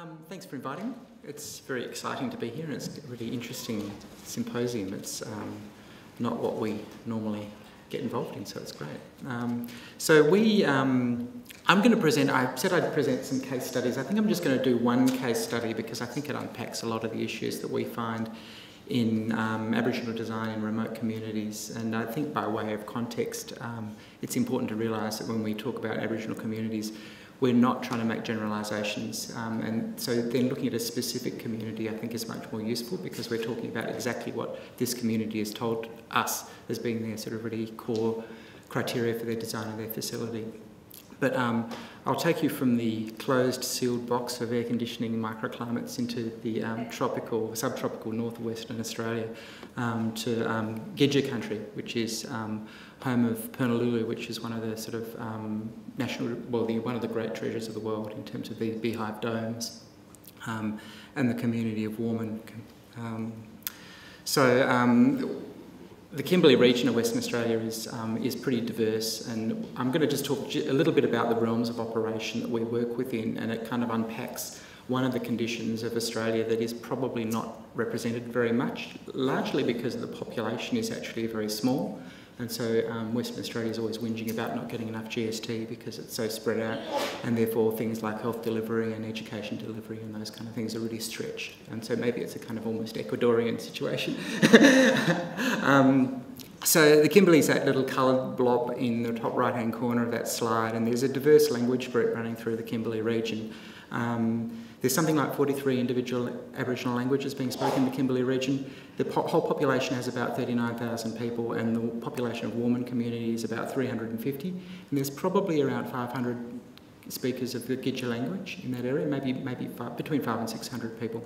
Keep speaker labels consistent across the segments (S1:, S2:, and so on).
S1: Um, thanks for inviting me. It's very exciting to be here and it's a really interesting symposium. It's um, not what we normally get involved in, so it's great. Um, so we, um, I'm going to present, I said I'd present some case studies. I think I'm just going to do one case study because I think it unpacks a lot of the issues that we find in um, Aboriginal design in remote communities. And I think by way of context, um, it's important to realise that when we talk about Aboriginal communities, we're not trying to make generalisations. Um, and so then looking at a specific community I think is much more useful because we're talking about exactly what this community has told us as being their sort of really core criteria for their design of their facility. But um, I'll take you from the closed sealed box of air conditioning microclimates into the um, tropical, subtropical northwestern Australia um, to um, Gidja country, which is um, home of Purnululu, which is one of the sort of um, national, well, the, one of the great treasures of the world in terms of the beehive domes, um, and the community of Warmun. so the Kimberley region of Western Australia is, um, is pretty diverse, and I'm going to just talk a little bit about the realms of operation that we work within, and it kind of unpacks one of the conditions of Australia that is probably not represented very much, largely because the population is actually very small. And so um, Western Australia is always whinging about not getting enough GST because it's so spread out, and therefore things like health delivery and education delivery and those kind of things are really stretched. And so maybe it's a kind of almost Ecuadorian situation. um, so the Kimberley is that little coloured blob in the top right-hand corner of that slide, and there's a diverse language group running through the Kimberley region. Um, there's something like 43 individual Aboriginal languages being spoken in the Kimberley region. The po whole population has about 39,000 people, and the population of Warmun community is about 350. And there's probably around 500 speakers of the Gidja language in that area, maybe maybe five, between five and 600 people.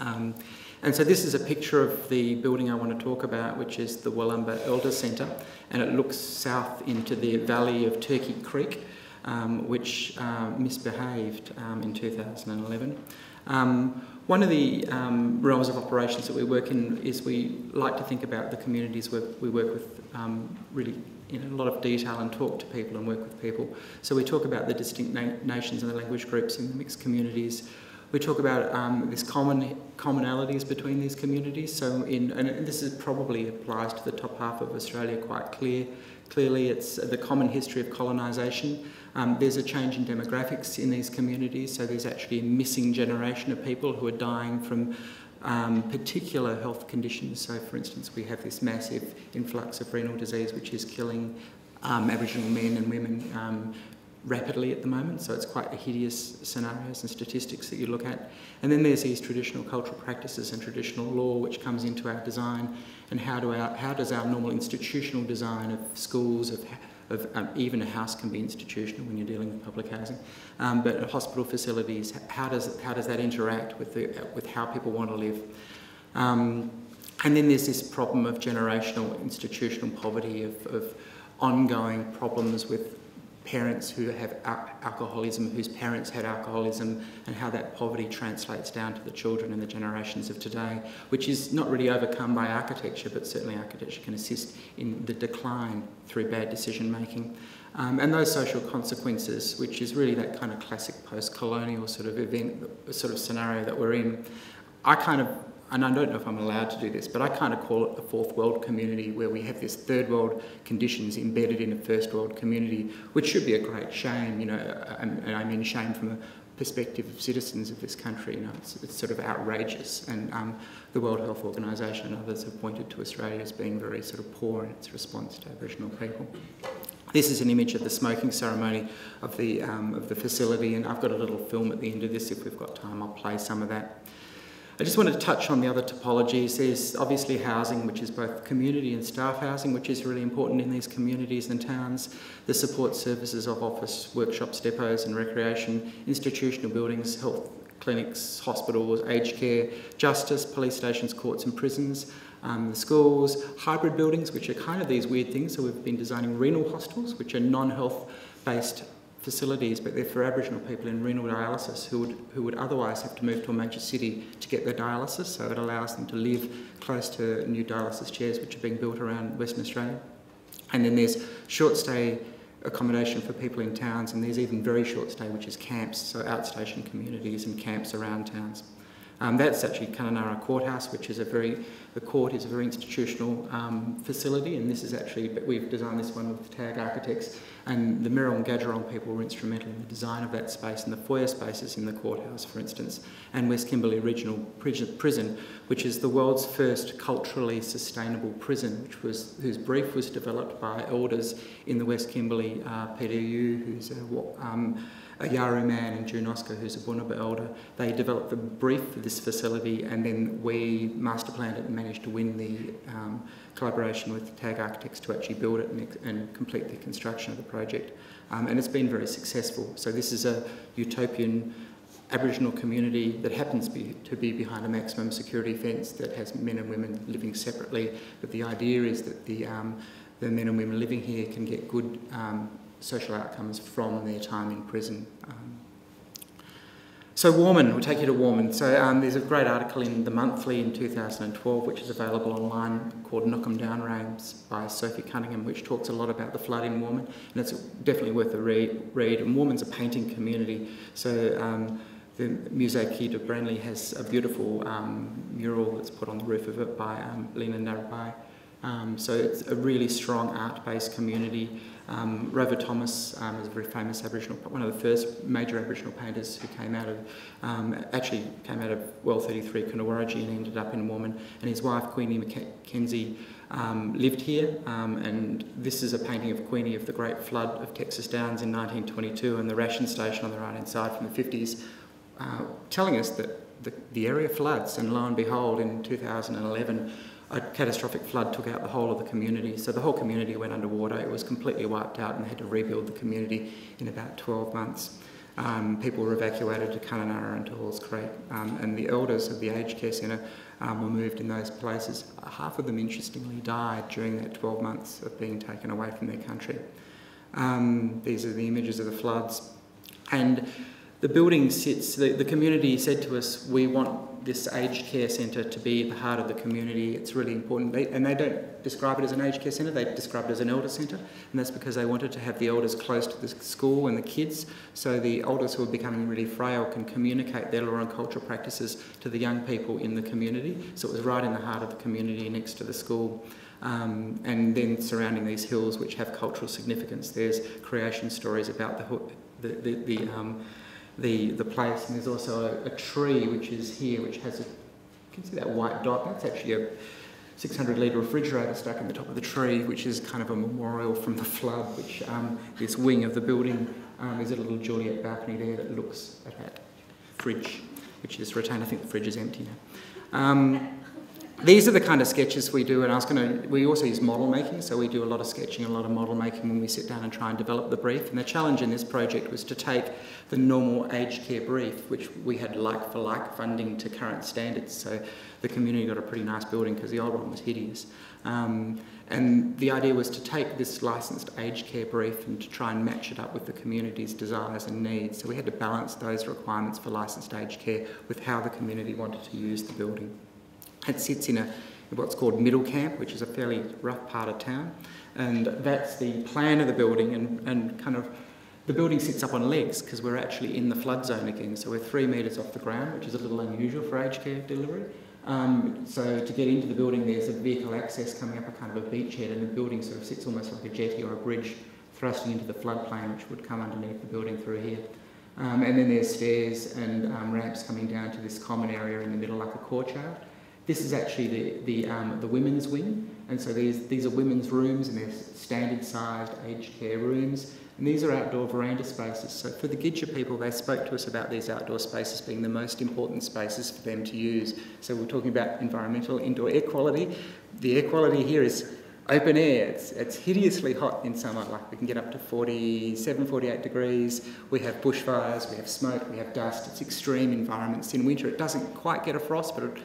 S1: Um, and so this is a picture of the building I want to talk about, which is the Wollumba Elder Centre, and it looks south into the valley of Turkey Creek um, which uh, misbehaved um, in 2011. Um, one of the um, realms of operations that we work in is we like to think about the communities we work with um, really in a lot of detail and talk to people and work with people. So we talk about the distinct na nations and the language groups in the mixed communities. We talk about um, this common commonalities between these communities. So in and this is probably applies to the top half of Australia quite clear. Clearly, it's the common history of colonisation. Um, there's a change in demographics in these communities, so there's actually a missing generation of people who are dying from um, particular health conditions. So, for instance, we have this massive influx of renal disease, which is killing um, Aboriginal men and women um, rapidly at the moment. So, it's quite a hideous scenarios and statistics that you look at. And then there's these traditional cultural practices and traditional law, which comes into our design. And how, do our, how does our normal institutional design of schools, of of um, even a house can be institutional when you're dealing with public housing, um, but hospital facilities, how does, how does that interact with, the, with how people want to live? Um, and then there's this problem of generational institutional poverty, of, of ongoing problems with parents who have alcoholism, whose parents had alcoholism, and how that poverty translates down to the children and the generations of today, which is not really overcome by architecture, but certainly architecture can assist in the decline through bad decision making. Um, and those social consequences, which is really that kind of classic post-colonial sort of event, sort of scenario that we're in, I kind of and I don't know if I'm allowed to do this, but I kind of call it a fourth world community where we have this third world conditions embedded in a first world community, which should be a great shame, you know, and, I mean shame from a perspective of citizens of this country, you know, it's, it's sort of outrageous. And um, the World Health Organisation and others have pointed to Australia as being very sort of poor in its response to Aboriginal people. This is an image of the smoking ceremony of the, um, of the facility, and I've got a little film at the end of this. If we've got time, I'll play some of that. I just wanted to touch on the other topologies. There's obviously housing, which is both community and staff housing, which is really important in these communities and towns. The support services of office, workshops, depots and recreation, institutional buildings, health clinics, hospitals, aged care, justice, police stations, courts and prisons, um, the schools, hybrid buildings, which are kind of these weird things. So we've been designing renal hostels, which are non-health based facilities, but they're for Aboriginal people in renal dialysis who would, who would otherwise have to move to a major city to get their dialysis, so it allows them to live close to new dialysis chairs which are being built around Western Australia. And then there's short stay accommodation for people in towns, and there's even very short stay, which is camps, so outstation communities and camps around towns. Um, that's actually Kununurra Courthouse, which is a very, the court is a very institutional um, facility, and this is actually, we've designed this one with TAG Architects, and the Merrill and Gajerrong people were instrumental in the design of that space and the foyer spaces in the courthouse, for instance, and West Kimberley Regional Prison, which is the world's first culturally sustainable prison, which was whose brief was developed by elders in the West Kimberley uh, PDU, who's a um, a Yawuru man and June Oscar, who's a Bunuba elder, they developed the brief for this facility and then we master planned it and managed to win the um, collaboration with TAG Architects to actually build it and, and complete the construction of the project. Um, and it's been very successful. So this is a utopian Aboriginal community that happens be, to be behind a maximum security fence that has men and women living separately. But the idea is that the, um, the men and women living here can get good um, social outcomes from their time in prison. Um, so Warmun, we'll take you to Warmun. So um, there's a great article in The Monthly in 2012, which is available online, called Knock 'em Down Rains by Sophie Cunningham, which talks a lot about the flood in Warmun, and it's definitely worth a read. read. And Warmun's a painting community, so um, the Musée Quai de Branly has a beautiful um, mural that's put on the roof of it by um, Lena Nyadbi. Um, so it's a really strong art-based community. Um, Rover Thomas um, is a very famous Aboriginal, one of the first major Aboriginal painters who came out of, um, actually came out of Well 33 Kunawarritji and ended up in Warmun. And his wife, Queenie Mackenzie, um, lived here. Um, and this is a painting of Queenie of the Great Flood of Texas Downs in 1922 and the ration station on the right hand side from the 50s, uh, telling us that the, the area floods. And lo and behold, in 2011, a catastrophic flood took out the whole of the community. So the whole community went underwater. It was completely wiped out and they had to rebuild the community in about 12 months. Um, people were evacuated to Kununurra and to Halls Creek, um, and the elders of the aged care centre um, were moved in those places. Half of them, interestingly, died during that 12 months of being taken away from their country. Um, these are the images of the floods. And the building sits, the, the community said to us, we want this aged care centre to be the heart of the community. It's really important. They, and they don't describe it as an aged care centre, they describe it as an elder centre. And that's because they wanted to have the elders close to the school and the kids so the elders who are becoming really frail can communicate their law and cultural practices to the young people in the community. So it was right in the heart of the community next to the school. Um, and then surrounding these hills which have cultural significance, there's creation stories about the, the, the, the um, the, the place. And there's also a, a tree which is here, which has a, you can see that white dot, that's actually a 600 litre refrigerator stuck in the top of the tree, which is kind of a memorial from the flood, which um, this wing of the building, um, there's a little Juliet balcony there that looks at that fridge, which is retained. I think the fridge is empty now. Um, these are the kind of sketches we do, and I was going to. We also use model making, so we do a lot of sketching, and a lot of model making when we sit down and try and develop the brief. And the challenge in this project was to take the normal aged care brief, which we had like for like funding to current standards, so the community got a pretty nice building because the old one was hideous. Um, and the idea was to take this licensed aged care brief and to try and match it up with the community's desires and needs. So we had to balance those requirements for licensed aged care with how the community wanted to use the building. It sits in a what's called Middle Camp, which is a fairly rough part of town, and that's the plan of the building and, and kind of the building sits up on legs because we're actually in the flood zone again, so we're three metres off the ground, which is a little unusual for aged care delivery. Um, so to get into the building, there's a vehicle access coming up a kind of a beachhead, and the building sort of sits almost like a jetty or a bridge thrusting into the floodplain, which would come underneath the building through here. Um, and then there's stairs and um, ramps coming down to this common area in the middle, like a courtyard. This is actually the, the, um, the women's wing, and so these, these are women's rooms and they're standard sized aged care rooms. And these are outdoor veranda spaces. So for the Gidja people, they spoke to us about these outdoor spaces being the most important spaces for them to use. So we're talking about environmental indoor air quality. The air quality here is open air. It's, it's hideously hot in summer. Like we can get up to 47, 48 degrees. We have bushfires, we have smoke, we have dust. It's extreme environments. In winter, it doesn't quite get a frost, but it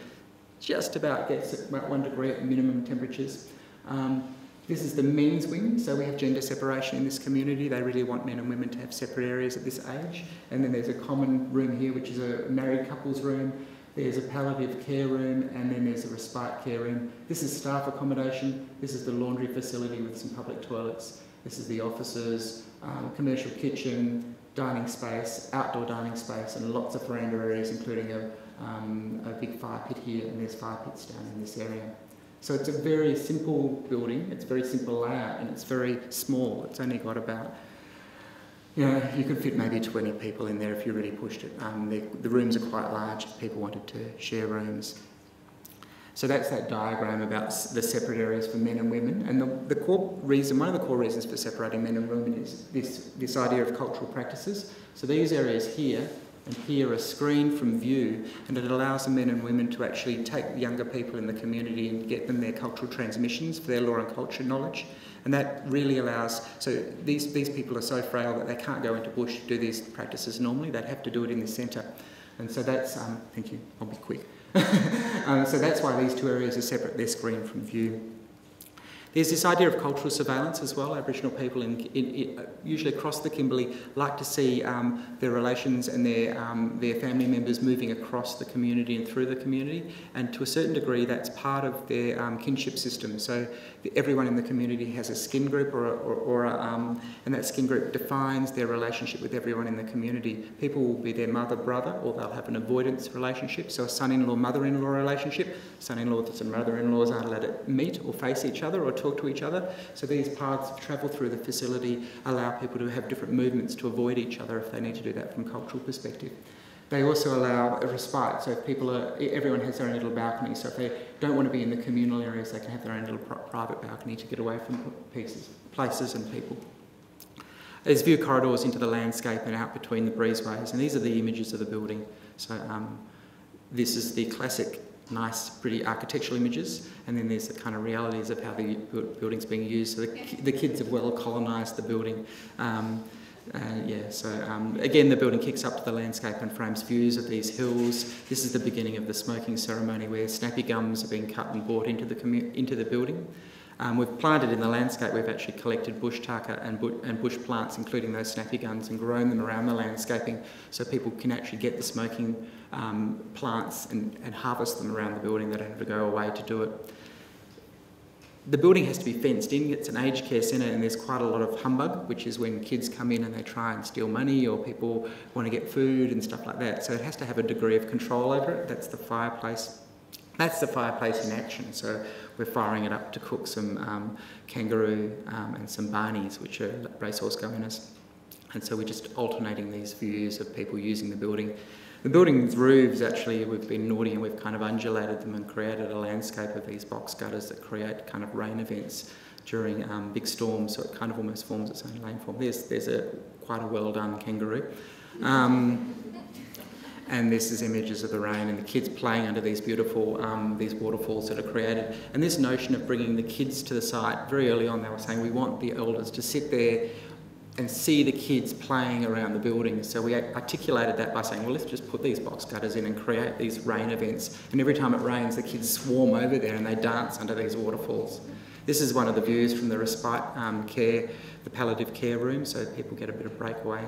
S1: just about gets about one degree at minimum temperatures. Um, this is the men's wing, so we have gender separation in this community. They really want men and women to have separate areas at this age. And then there's a common room here, which is a married couple's room. There's a palliative care room and then there's a respite care room. This is staff accommodation. This is the laundry facility with some public toilets. This is the offices, um, commercial kitchen, dining space, outdoor dining space, and lots of veranda areas, including a, um, a big fire pit here, and there's fire pits down in this area. So it's a very simple building, it's very simple layout, and it's very small. It's only got about, you know, you could fit maybe 20 people in there if you really pushed it. Um, the, the rooms are quite large people wanted to share rooms. So that's that diagram about the separate areas for men and women. And the, the core reason, one of the core reasons for separating men and women is this, this idea of cultural practices. So these areas here and here are screened from view and it allows the men and women to actually take younger people in the community and get them their cultural transmissions for their law and culture knowledge. And that really allows, so these, these people are so frail that they can't go into bush to do these practices normally, they'd have to do it in the centre. And so that's, um, thank you, I'll be quick. um, so that's why these two areas are separate, they're screened from view. There's this idea of cultural surveillance as well. Aboriginal people, in, in, in, usually across the Kimberley, like to see um, their relations and their, um, their family members moving across the community and through the community. And to a certain degree, that's part of their um, kinship system. So everyone in the community has a skin group, or, a, or, or a, um, and that skin group defines their relationship with everyone in the community. People will be their mother, brother, or they'll have an avoidance relationship. So a son-in-law, mother-in-law relationship. Son-in-laws and mother-in-laws aren't allowed to meet or face each other or talk to each other. So these paths of travel through the facility allow people to have different movements to avoid each other if they need to do that from a cultural perspective. They also allow a respite, so if people are, everyone has their own little balcony, so if they don't want to be in the communal areas, they can have their own little private balcony to get away from pieces, places and people. There's view corridors into the landscape and out between the breezeways, and these are the images of the building. So um, this is the classic nice, pretty architectural images, and then there's the kind of realities of how the building's being used. So the, the kids have well colonised the building. Um, uh, yeah, so um, again, the building kicks up to the landscape and frames views of these hills. This is the beginning of the smoking ceremony where snappy gums are being cut and brought into the, into the building. Um, we've planted in the landscape, we've actually collected bush tucker and, bu and bush plants, including those snappy gums, and grown them around the landscaping so people can actually get the smoking um, plants and, and harvest them around the building. They don't have to go away to do it. The building has to be fenced in. It's an aged care centre and there's quite a lot of humbug, which is when kids come in and they try and steal money or people want to get food and stuff like that. So it has to have a degree of control over it. That's the fireplace. That's the fireplace in action. So we're firing it up to cook some um, kangaroo um, and some barneys, which are racehorse goannas. And so we're just alternating these views of people using the building the building's roofs, actually, we've been naughty and we've kind of undulated them and created a landscape of these box gutters that create kind of rain events during um, big storms, so it kind of almost forms its own landform. There's, there's a quite a well done kangaroo. Um, and this is images of the rain and the kids playing under these beautiful um, these waterfalls that are created. And this notion of bringing the kids to the site very early on, they were saying we want the elders to sit there and see the kids playing around the building. So we articulated that by saying, well, let's just put these box gutters in and create these rain events. And every time it rains, the kids swarm over there and they dance under these waterfalls. This is one of the views from the respite um, care, the palliative care room, so people get a bit of breakaway.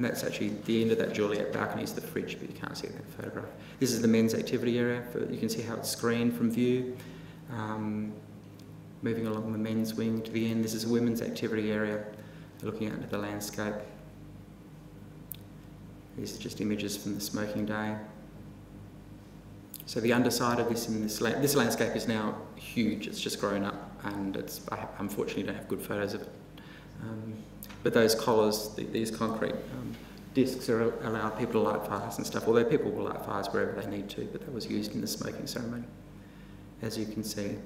S1: And that's actually the end of that Juliet balcony is the fridge, but you can't see it in that photograph. This is the men's activity area. You can see how it's screened from view. Um, moving along the men's wing to the end, this is a women's activity area looking out into the landscape. These are just images from the smoking day. So the underside of this in this, la this landscape is now huge. It's just grown up, and it's I unfortunately don't have good photos of it. Um, but those collars, the, these concrete um, discs, are, allow people to light fires and stuff. Although people will light fires wherever they need to, but that was used in the smoking ceremony, as you can see.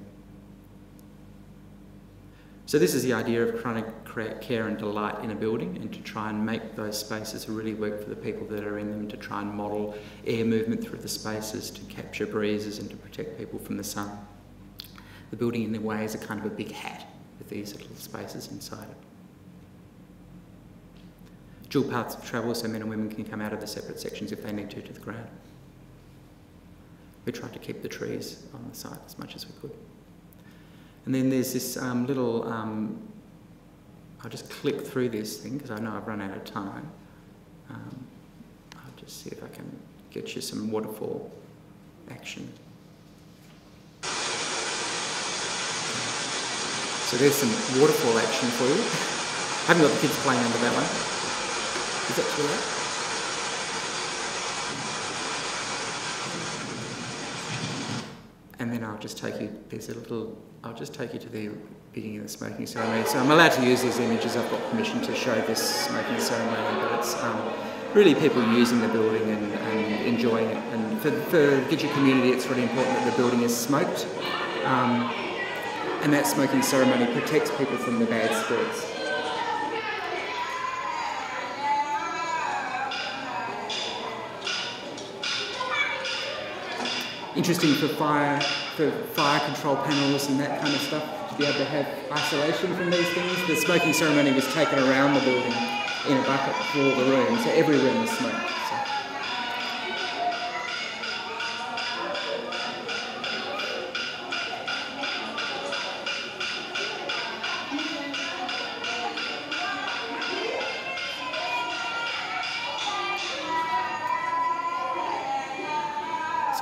S1: So this is the idea of trying to care and delight in a building and to try and make those spaces really work for the people that are in them, to try and model air movement through the spaces, to capture breezes and to protect people from the sun. The building in a way is a kind of a big hat with these little spaces inside it. Dual paths of travel so men and women can come out of the separate sections if they need to to the ground. We tried to keep the trees on the site as much as we could. And then there's this um, little, um, I'll just click through this thing because I know I've run out of time. Um, I'll just see if I can get you some waterfall action. So there's some waterfall action for you. I haven't got the kids playing under that one. Is loud? And then I'll just take you, there's a little, I'll just take you to the beginning of the smoking ceremony. So I'm allowed to use these images, I've got permission to show this smoking ceremony, but it's um, really people using the building and, and enjoying it. And for, for the Gidja community, it's really important that the building is smoked. Um, and that smoking ceremony protects people from the bad spirits. Interesting for fire, for fire control panels and that kind of stuff, to be able to have isolation from these things. The smoking ceremony was taken around the building in a bucket for all the rooms, so every room was smoked. So.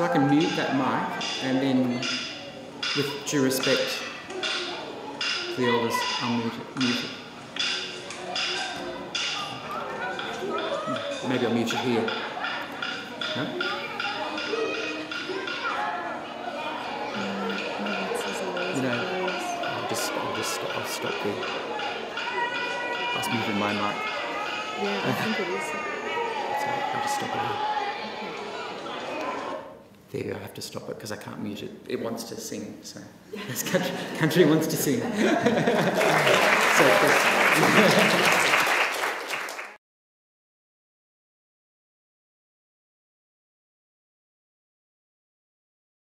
S1: So I can mute that mic and then, with due respect to the elders, I'll mute it. Mute it. Hmm, maybe I'll mute it here. No? You know, I'll just, I'll just, I'll stop there. I was muting my mic.
S2: Yeah, I think it is.
S1: So I'll just stop it here. There I have to stop it because I can't mute it. It wants to sing, so this country, country wants to sing. so